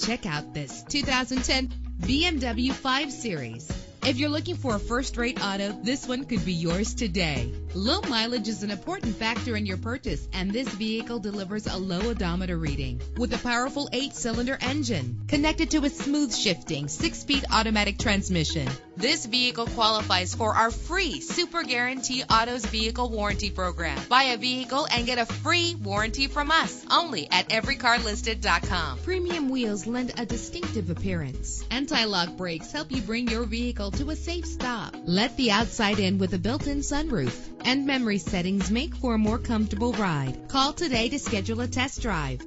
Check out this 2010 BMW 5 Series. If you're looking for a first-rate auto, this one could be yours today. Low mileage is an important factor in your purchase, and this vehicle delivers a low odometer reading with a powerful eight-cylinder engine connected to a smooth shifting six-speed automatic transmission. This vehicle qualifies for our free Super Guarantee Autos Vehicle Warranty Program. Buy a vehicle and get a free warranty from us only at everycarlisted.com. Premium wheels lend a distinctive appearance. Anti-lock brakes help you bring your vehicle to a safe stop. Let the outside in with a built-in sunroof. And memory settings make for a more comfortable ride. Call today to schedule a test drive.